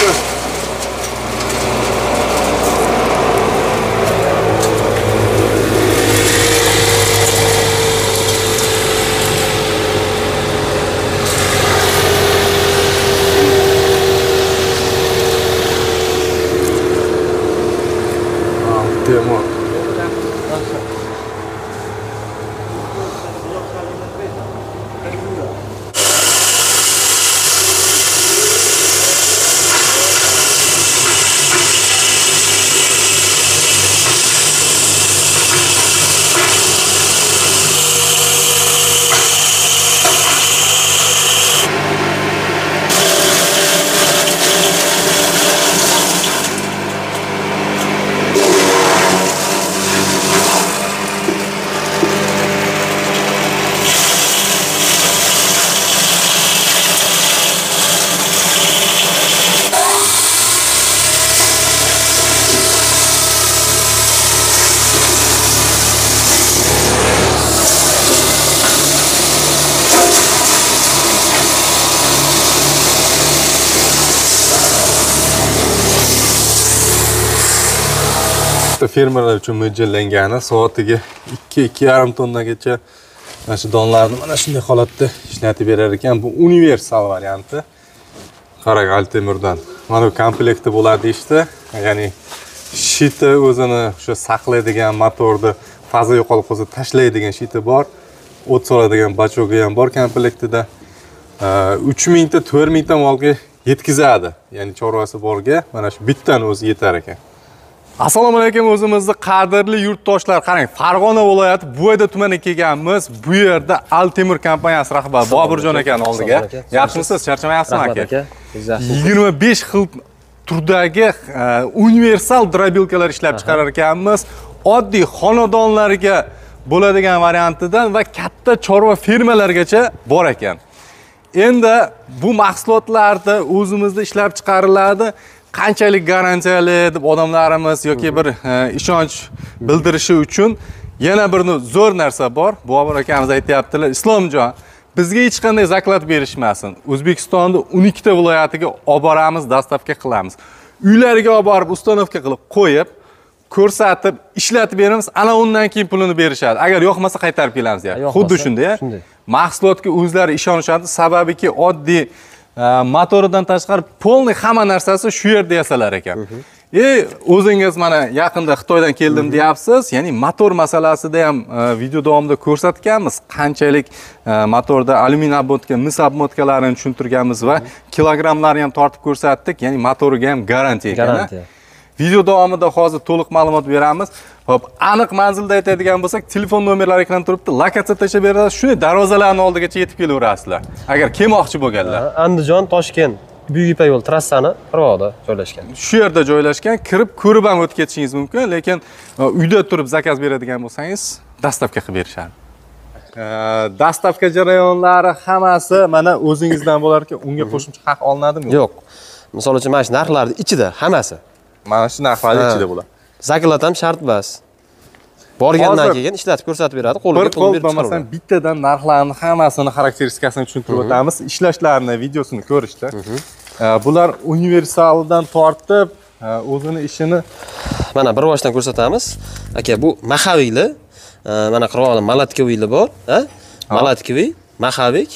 bo'ldi temor bitta fermerlar uchun mo'ljallangani soatiga ikki ikki yarim tonnagacha mana shu donlarni mana shunday holatda ishlatib berar ekan. Bu universal varianti. Qarang altemirdan mana bu komplekti bo'ladi deyishdi ya'ni shiti o'zini o'sha saqlaydigan motorni faza yo'qolib qolsa tashlaydigan shiti bor. O't soladigan bachogi ham bor komplektida uch mingta to'rt mingta molga yetkazadi. Ya'ni chorvasi borga mana shu bittani o'zi yetar ekan. Assalomu alaykum o'zimizni qadrli yurtdoshlar. Qarang farg'ona viloyati buvayda tumaniga kelganmiz. Bu yerda altemir kompaniyasi rahbari boburjon akani oldiga. yaxshimisiz? Charchamayapsizmi aka? yigirma besh xil turdagi e, universal drobilkalar ishlab chiqarar ekanmiz. Oddiy xonadonlarga bo'ladigan variantidan va katta chorva fermalargacha bor ekan. Endi bu mahsulotlarni o'zimizda ishlab chiqariladi qanchalik garantiyali deb odamlarimiz yoki bir e, ishonch bildirishi uchun yana bir zo'r narsa bor. Bobur akamiz aytyaptilar. Islomjon bizga hech qanday zaklad berishmasin. O'zbekistonni o'n ikkita viloyatiga olib boramiz dostavka qilamiz. Uylariga olib borib установка qilib qo'yib ko'rsatib ishlatib beramiz. Ana undan keyin pulini berishadi. Agar yoqmasa qaytarib kelamiz deyapti. Xuddi shunday. shunday. Mahsulotga o'zlari ishonishadi. Sababiki oddiy motoridan tashqari полный hamma narsasi shu yerda yasalar ekan. E o'zingiz mana yaqinda xitoydan keldim deyapsiz ya'ni motor masalasida ham e, video davomida ko'rsatganmiz. Qanchalik e, motorda alyumin obmotka mis obmotkalarini tushuntirganmiz va kilogrammlarni ham tortib ko'rsatdik. Ya'ni motoriga ham garantiya ekan garantiya video davomida hozir to'liq ma'lumot beramiz. Ho'p aniq manzilda aytadigan bo'lsak telefon nomerlari ekranda turibdi lokatsiya tashlab berasiz shunday darvozalarni oldigacha yetib kelaverasizlar. Agar kelmoqchi bo'lganlar. Andijon toshkent buyuk ipak yo'li trassani qirg'og'ida joylashgan. Shu yerda joylashgan kirib ko'rib ham o'tib ketishingiz mumkin lekin e, uyda turib zakaz beradigan bo'lsangiz dastavka qilib berishadi dastavka jarayonlari hammasi mana o'zingizdan bo'lar ekan unga qo'shimcha haq olinadimi yo'q. Misol uchun mana shu narxlarni ichida hammasi mana shu narxlarni ichida bo'ladi zaklad ham shart emas borgandan keyin ishlatib ko'rsatib beradi qo'liga bir qo'l bo'lmasam bittadan narxlarni hammasini xarakteristikasini tushuntirib o'tamiz. Ishlashlarini videosini ko'rishdi. Bular universaldan tortib o'zini ishini mana bir boshdan ko'rsatamiz. Aka bu maxaviyli. Mana qirg'oqda malatkoviyli bor malatkoviy maxavik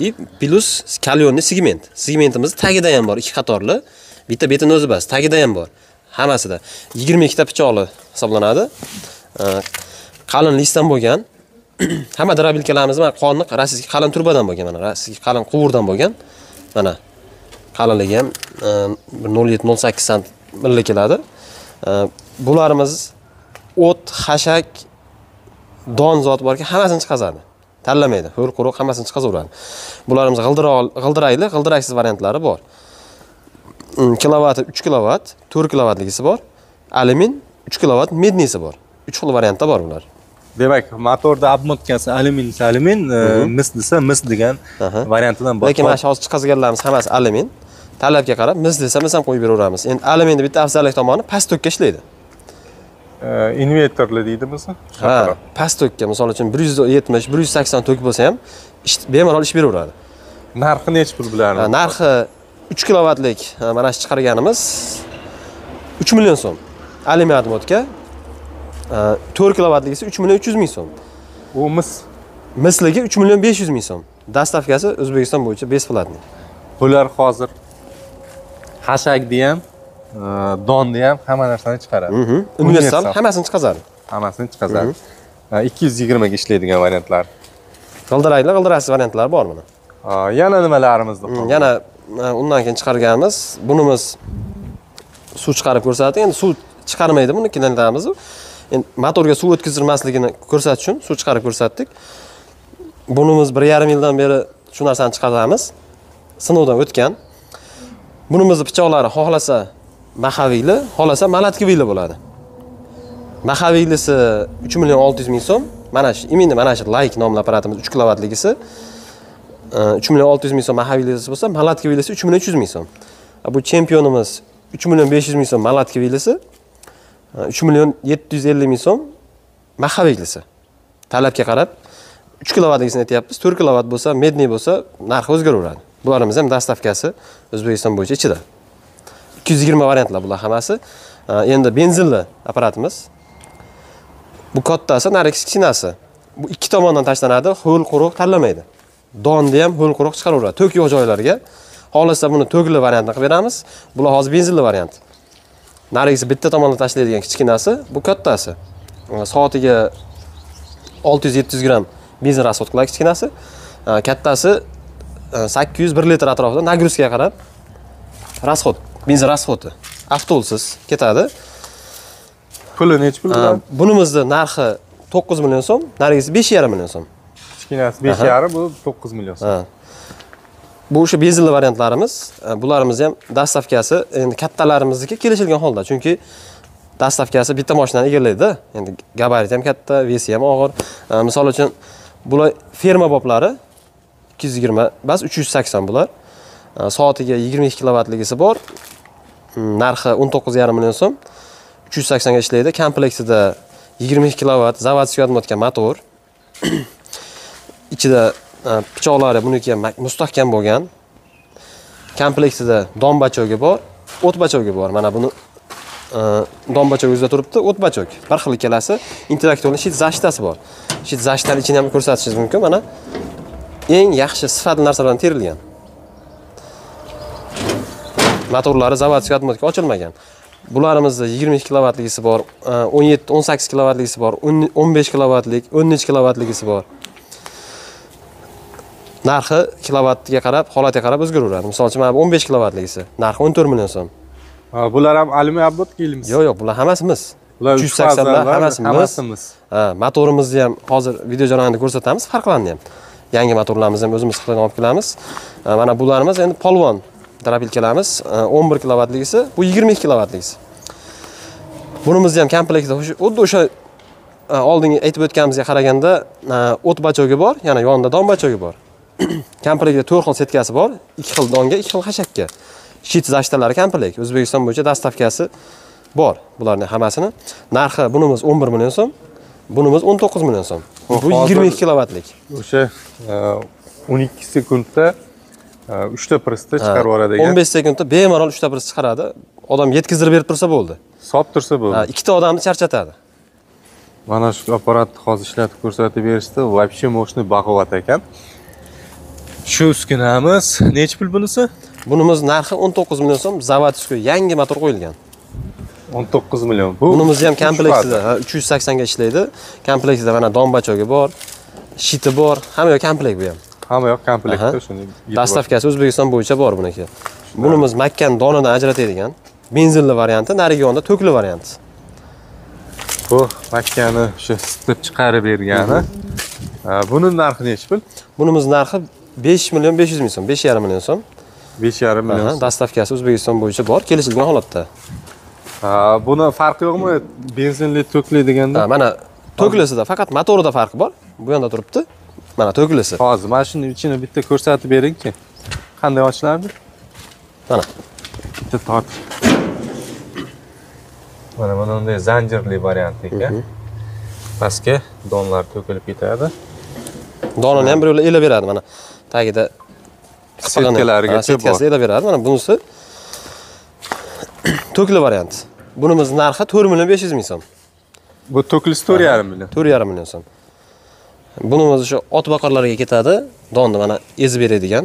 и plus kalyonniy segment segmentimiz tagida ham bor ikki qatorli. Bitta betini o'zi bas tagida ham bor hammasida. Yigirma ikkita pichoqli hisoblanadi. Qalin listdan bo'lgan. Hamma drobilkalarimiz mana qonni rossiyskiy qalin turbadan bo'lgan mana rossiyskiy qalin quvurdan bo'lgan. Mana qalinligi ham e, bir nol yetti nol sakkiz sant keladi e, bularimiz o't xashak don zoti borki hammasini chiqazadi. Tanlamaydi. Ho'l quruq hammasini chiqazaveradi bularimiz g'ildirakli g'ildiraksiz variantlari bor. Kilovati uch kilovat to'rt kilovatligisi bor alyumin uch kilovat medniysi bor. Uch xil variantda bor bular demak motorda obmotkasi alyumin desa alyumin mis desa mis degan variantidan bor lekin mana shu hozir chiqazganlarimiz hammasi alyumin talabga qarab mis desa mis ham qo'yib beraveramiz endi alyuminni bitta afzallik tomoni past tokka ishlaydi invertorli deydimizmi ha past tokka misol uchun bir yuz yetmish bir yuz sakson tok bo'lsa ham bemalol ish beraveradi. Narxi nechi pul bularni narxi 3 kilovatlik e, mana shu chiqarganimiz 3 million so'm. Alyuminat modka 4 kilovatlik esa 3 million 300 ming so'm. U mis. Misligi 3 million 500 ming so'm. Dostavkasi o'zbekiston bo'yicha besplatniy bular hozir hashakni ham e, donni ham hamma narsani chiqaradi. Universal. Hammasini chiqazadi. Hammasini chiqazadi. E, ikki yuz yigirmaga ishlaydigan variantlar. G'ildirakli g'ildiraksiz variantlar bor buni E, yana nimalarimizni qoldi? yana undan keyin chiqarganmiz. Bunimiz suv chiqarib ko'rsatdi. Endi suv chiqarmaydi buni aytamiz endi motorga suv o'tkazilmasligini ko'rsatish uchun suv chiqarib ko'rsatdik. Bunimiz bir yarim yildan beri shu narsani chiqaramiz. Sinovdan o'tgan. Bunimizni pichoqlari xohlasa mahaviyli xohlasa malatkiviyli bo'ladi. Mahaviylisi uch million olti yuz ming so'm. Mana shu именно mana shu like nomli apparatimiz uch kilovatligisi. Uch million olti yuz ming so'm maxaviylisi bo'lsa malatkiviysi uch million uch yuz ming so'm. Bu chempionimiz uch million besh yuz ming so'm malatkiviysi uch million yetti yuz ellik ming so'm maxaviylisi talabga qarab uch kilovatligisini aytyapmiz. To'rt kilovat bo'lsa medniy bo'lsa narxi o'zgaraveradi. Bularimiz ham dostavkasi o'zbekiston bo'yicha ichida. Ikki yuz yigirma variantlar bular hammasi. Endi benzinli apparatimiz. Bu kattasi narigi kichkinasi. Bu ikki tomondan tashlanadi ho'l quruq tanlamaydi. Donni ham ho'l quruq chiqaraveradi to'k yo'q joylarga. Xohlasa buni to'kli variantini qilib beramiz. Bular hozir benzinli variant. Narigisi bitta tomondan tashlaydigan kichkinasi bu kattasi. Soatiga olti yuz yetti yuz gramm benzin расход qiladi kichkinasi. Kattasi sakkiz yuz bir litr atrofida nagruzkaga qarab расход benzin расходi avtobusisiz ketadi. Puli nechi pul bunimizni narxi to'qqiz million so'm narigisi besh yarim million so'm kichkinasi besh yarim bu to'qqiz million so'm. Bu o'sha benzinli variantlarimiz. E, Bularimizni ham dostavkasi endi kattalarimizniki kelishilgan holda chunki dostavkasi bitta mashinani egallaydi endi gabariti ham katta vesi ham og'ir. E, misol uchun bular ferma boblari ikki yuz yigirma bas uch yuz sakson bular. E, soatiga yigirma ikki kilovatligisi bor. Mm, narxi o'n to'qqiz yarim million so'm. uch yuz saksonga ishlaydi. Kompleksida yigirma ikki kilovat заводской отмотка motor. ichida e, pichoqlari buniki ham mustahkam bo'lgan. Kompleksida don bachogi bor o't bachogi bor. Mana buni e, don o'zida turibdi o't bachok. Bir xil ikkalasi intellektual shit zashtasi bor. Shit zashtani ichini ham ko'rsatishingiz mumkin. Mana eng yaxshi sifatli narsalardan terilgan. Motorlari заводской отмотка ochilmagan. Bularimizni yigirma ikki kilovatligisi bor e, o'n yetti o'n sakkiz kilovatligisi bor o'n besh kilovatlik o'n nechi kilovatligisi bor. Narxi kilovatga qarab holatiga qarab o'zgaraveradi. Misol uchun mana bu o'n besh kilovatligisi. Narxi o'n to'rt million so'm. Bular ham alyumin обмотка ilimiz yo'q yo'q bular hammasi mis bular uch yuz saksonlar hammasi mis hammasi mis ha motorimizni ham hozir video jarayonida ko'rsatamiz farqlarini ham. Yangi motorlarimizni ham o'zimiz xitoydan olib kelamiz. Mana bularimiz endi polvon drapilkalarimiz o'n bir kilovatligisi bu yigirma ikki kilovatligisi. Bunimizni ham komplektda xuddi o'sha oldingi aytib o'tganimizga qaraganda o't bachogi bor yana yonida don bachogi bor komplektda to'rt xil setkasi bor. Ikki xil donga ikki xil hashakka shit zashtalari komplekt o'zbekiston bo'yicha dostavkasi bor bularni hammasini. Narxi bunimiz o'n bir million so'm bunimiz o'n to'qqiz million so'm. Bu yigirma ikki kilovatlik. o'sha e, o'n ikki sekundda e, uchta prstda chiqarib o'n yuboradigan besh sekundda bemalol uchta bir chiqaradi. Odam yetkazdirib berib tursa bo'ldi. Solib tursa bo'ldi. Ikkita odamni charchatadi. Mana shu apparatni hozir ishlatib ko'rsatib berishdi. Вообще мощный baquvvat ekan shu uskunamiz nechi pul bunisi? Bunimiz narxi o'n to'qqiz million so'm. Zavodskiy yangi motor qo'yilgan. o'n to'qqiz million. Bu bunimizni ham uch yuz saksonga ishlaydi. Komplektida mana don bachogi bor shiti bor hamma yoq komplekt bu ham. Hamma yoq komplektda shuni yetib dostavkasi o'zbekiston bo'yicha bor buniki. Bunimiz makkani donidan ajratadigan benzinli varianti narigi yonda to'kli varianti. Bu makkani o'sha isitib chiqarib bergani. Ha, buni narxi nechi pul? Bunimiz narxi besh million besh yuz ming so'm besh yarim million so'm. Besh yarim million dostavkasi o'zbekiston bo'yicha bor kelishilgan holatda. Ha, buni farqi yo'qmi? Benzinli to'kli deganda? Ha, mana to'klisida faqat motorida farqi bor. Bu yonda turibdi. Mana to'klisi hozir mana shuni ichini bitta ko'rsatib beringchi qanday ochilardi mana. Bitta tortib mana mana bunday zanjirli variant ekan pastga donlar to'kilib ketadi. Donini ham birovlar elab beradi mana tagida Setkalarigacha Ha, setkasi beradi mana bunisi to'kli variant. Bunimiz narxi to'rt million besh yuz ming so'm. Bu to'kilisi to'rt yarim million. to'rt yarim million so'm. Bunimiz o'sha ot boqarlarga ketadi. Donni mana ezib beradigan.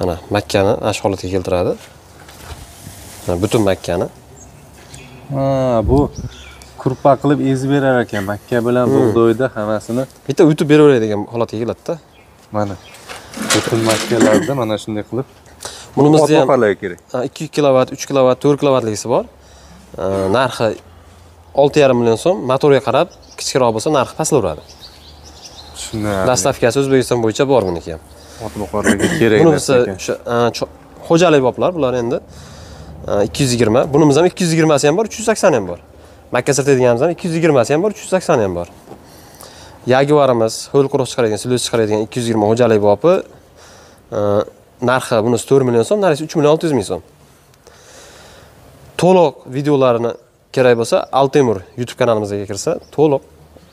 Mana makkani ana shu holatga keltiradi. Mana butun makkani. Ha, bu kurpa qilib ezib berar ekan. Makka bilan bug'doyda hammasini bitta uyutib beraveradigan holatga keladida mana butun makkalarda mana shunday qilib bunimizda ham boqarlarga kerak. Ha, 2 kilovat 3 kilovat 4 kilovatligisi bor. Narxi 6,5 million so'm. Motorga qarab kichikroq bo'lsa narxi pastlaveradi Shunday. dastavkasi o'zbekiston bo'yicha bor buniki ham. Ot boqarlarga kerak narsa ekan. o'sha xo'jalik boblar bular endi ha, 220 bunimiz ham 220 si ham bor 380 ham bor. Makka sirtadiganimiz ham 220 si ham bor 380 ham bor yaguarimiz ho'l quruq chiqaradigan silyos chiqaradigan 220 xo'jalik bobi ha, narxi bunisi 4 million so'm narxi 3 million 600 ming so'm. To'liq videolarini kerak bo'lsa altemur youtube kanalimizga kirsa to'liq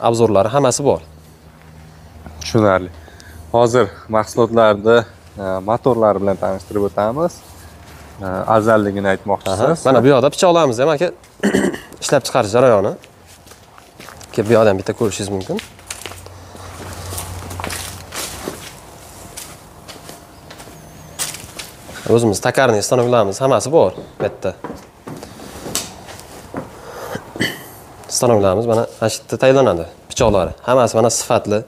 obzorlari hammasi bor. Tushunarli. Hozir mahsulotlarni e, motorlari bilan tanishtirib o'tamiz. E, afzalligini aytmoqchisiz. Mana bu yoqda pichoqlarimiz ham aka ishlab chiqarish jarayoni. Kelib bu yoqda ham bitta ko'rishingiz mumkin o'zimiz takarniy stanoklarimiz hammasi bor bu yerda. Stanoklarimiz mana mana shu yerda tayyorlanadi pichoqlari. Hammasi mana sifatli.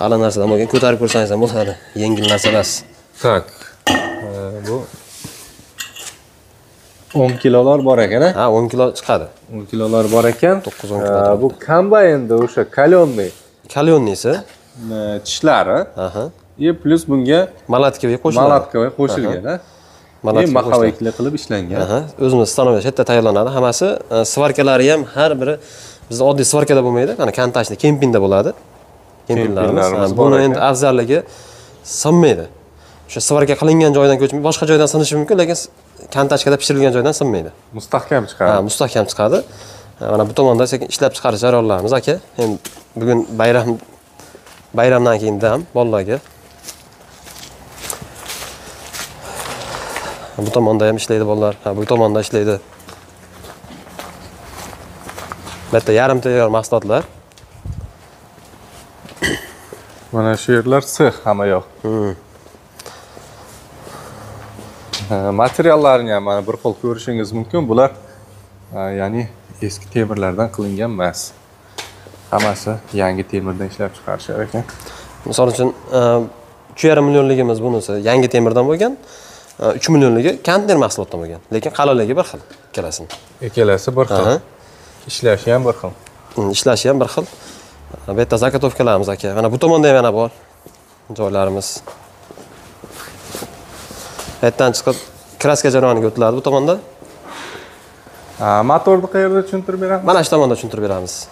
Qalin narsadan bo'lgan ko'tarib ko'rsangiz ham bo'ladi. Yengil narsa emas E, bu 10 kilolar bor ekan a ha 10 kilo chiqadi. 10 kilolar bor ekan. 9-10 E, kilo bu kombaynda o'sha kalyonniy kalyonnisi e, tishlari. Aha и plus bunga malatkaga qo'shilgan a и Malatkaga mahovikli qilib ishlangan. O'zimiz stanovda shu yerda tayyorlanadi. Hammasi e, svarkalari ham har biri bizda oddiy svarkada bo'lmaydi. Mana kantachni kempinda bo'ladi. Ha, bor buni endi afzalligi sinmaydi. O'sha svarka qilingan joydan ko'chmay boshqa joydan sinishi mumkin lekin kantachkada pishirilgan joydan sinmaydi. Mustahkam ha chiqadi mustahkam chiqadi. Ha, mana bu tomonda sekin ishlab chiqarish jarayonlarimiz. Aka endi bugun bayram bayramdan keyin dam bolalarga bu tomonda ham ishlaydi bolalar. Ha bu tomonda ishlaydi. Bu yerda yarim tayyor mahsulotlar. Mana shu yerlar sex hamma yoq. Materiallarini ham mana bir xil ko'rishingiz mumkin. Bular ya'ni eski temirlardan qilingan emas hammasi yangi temirdan ishlab chiqarishar ekan. Misol uchun uch yarim millionligimiz bunisi yangi temirdan bo'lgan uch millionligi konteyner mahsulotdan bo'lgan lekin qalinligi bir xil ikkalasini. Ikkalasi bir xil. Ishlashi ham bir xil. Mm, ishlashi ham bir xil. Bu yerda zagotovkalarimiz aka mana bu tomonda ham yana bor joylarimiz. Bu yerdan chiqib kraska jarayoniga o'tiladi bu tomonda. Motorni qayerda tushuntirib beramiz? Mana shu tomonda tushuntirib beramiz.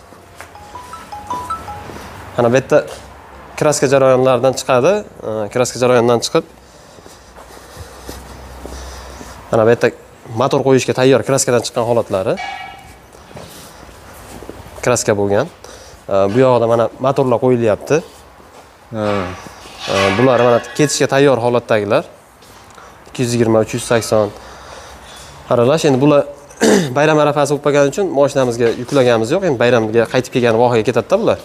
Mana bu yerda kraska jarayonlaridan chiqadi. E, kraska jarayonidan chiqib mana bu yerda motor qo'yishga tayyor kraskadan chiqqan holatlari. Kraska bo'lgan. Bu yoqda mana motorlar qo'yilyapti. Bular mana ketishga tayyor holatdagilar. 220 380 aralash endi bular bayram arafasi bo'lib qolgani uchun moshinamizga yuklaganimiz yo'q. Endi bayramga qaytib kelgan vohaga ketadida bular.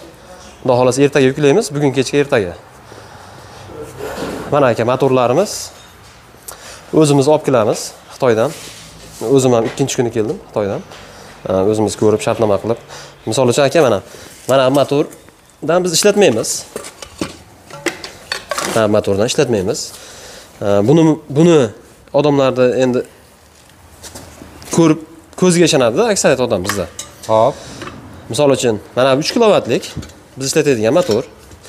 Xudo xohlasa ertaga yuklaymiz bugun kechga ertaga. Mana aka motorlarimiz o'zimiz olib kelamiz xitoydan. O'zim ham ikkinchi kuni keldim xitoydan. O'zimiz ko'rib shartnoma qilib. Misol uchun aka mana mana motordan biz ishlatmaymiz. Motordan ishlatmaymiz. Buni buni odamlarda endi ko'rib ko'ziga ishonadida aksariyat odam bizda. Hop. Misol uchun mana bu uch kilovatlik biz ishlatadigan motor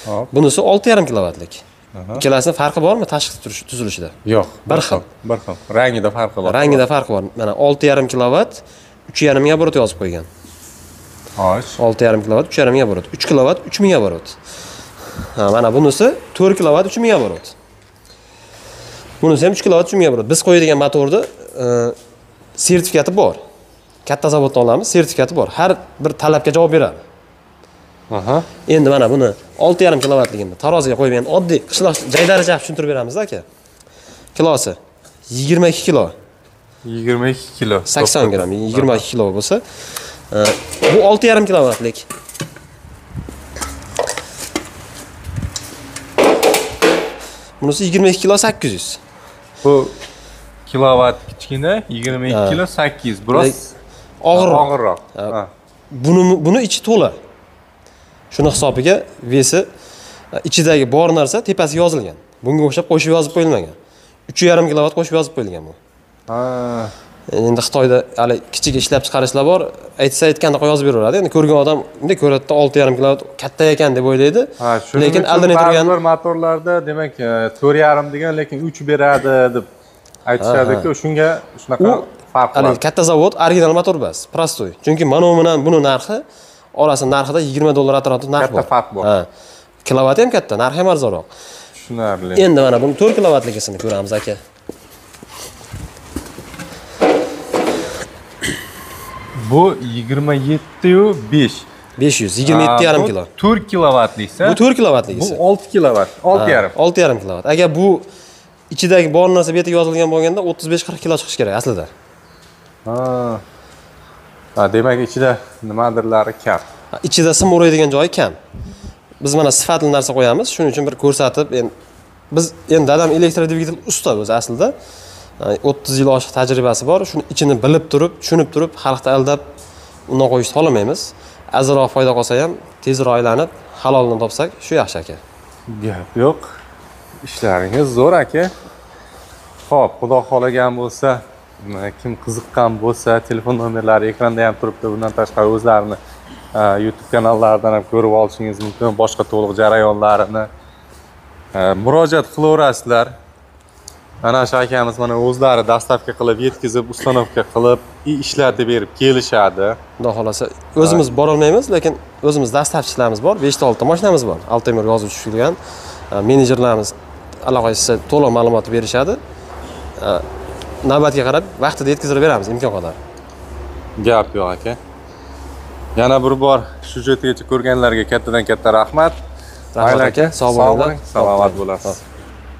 hop. Bunisi olti yarim kilovatlik ikkalasini farqi bormi tashqi tuzilishida? Yo'q Bir xil. bir xil. Rangida farqi bor. Rangida farqi bor. Mana olti yarim kilovat uch yarim ming оборот yozib qo'ygan. Xo'sh. olti yarim kilovat uch yarim ming оборот uch kilovat uch ming оборот mana bunisi to'rt kilovat uch ming оборот bunisi ham uch kilovat uch ming оборот biz qo'yadigan motorni e, sertifikati bor. Katta zavoddan olamiz sertifikati bor. Har bir talabga javob beradi Aha. endi mana buni 6,5 kilovatligini taroziga qo'yib endi oddiy qishloq joy darajasi tushuntirib beramiz aka kilosi 22 kilo 22 kilo. 80 gramm 22 kilo bo'lsa e, bu 6,5 kilovatlik bunisi 22 kilo 800 Bu kilovat kichkina, 22 Ha. kilo 800. Biroz og'irroq og'irroq. Buni buni ichi to'la shuni hisobiga vesi e, ichidagi bor narsa tepasiga yozilgan. Bunga o'xshab qo'shib yozib qo'yilmagan. Uch yarim kilovat qo'shib yozib qo'yilgan bu. Endi xitoyda hali kichik ishlab chiqarishlar bor. Aytsa aytgandaqa yozib beraveradi. Endi ko'rgan odam bunday ko'radida olti yarim kilovat katta ekan deb o'ylaydi. Ha, shuning lekin aldanay turgan motorlarda demak e, to'rt yarim degan lekin 3 beradi deb aytishadi-ku, shunga shunaqa farq bor. katta zavod original motor emas prostoy chunki mana bu bilan buni narxi orasi narxida yigirma dollar atrofida narx Katta bor farq bor. kilovati ham katta narxi ham arzonroq Tushunarli. endi mana buni to'rt kilovatligisini ko'ramiz aka Bu 27 yu 5. besh yuz yigirma yetti yarim kilo 4 kilovatliksa. bu to'rt Bu kilovatligisi 6 kilovat, 6 yarim. olti yarim kilovat agar bu ichidagi bor narsa bu yerga yozilgan bo'lganda o'ttiz besh qirq kilo chiqishi kerak aslida Ha. Ha, demak ichida nimadirlari kam. Ichida sim o'raydigan joyi kam biz mana sifatli narsa qo'yamiz shuning uchun bir ko'rsatib endi biz endi dadam elektrodvigatel usta o'zi aslida o'ttiz yil oshiq tajribasi bor shuni ichini bilib turib tushunib turib xalqni aldab undan qo'yishni xohlamaymiz ozroq foyda qolsa ham tezroq aylanib halolini topsak shu yaxshi aka Gap yo'q. Ishlaringiz zo'r aka. Xo'p, xudo xolagan bo'lsa, kim qiziqqan bo'lsa, telefon nomerlari ekranda ham turibdi. Bundan tashqari o'zlarini e, YouTube kanallaridan ham ko'rib olishingiz mumkin. Boshqa to'liq jarayonlarini e, murojaat qilaverasizlar. Ana shu akamiz mana o'zlari dastavka qilib, yetkazib, установка qilib, ishlatib berib kelishadi. xudo xohlasa o'zimiz borolmaymiz lekin o'zimiz dastavchilarimiz bor beshta oltita mashinamiz bor altemir yozib tushirgan e, menejerlarimiz aloqasi to'liq ma'lumot berishadi navbatga qarab vaqtida yetkazib beramiz imkon qadar Gap yo'q aka. Yana bir bor shu joygacha ko'rganlarga kattadan katta rahmat. Rahmat aka, sog' bo'linglar. salomat bo'lasiz.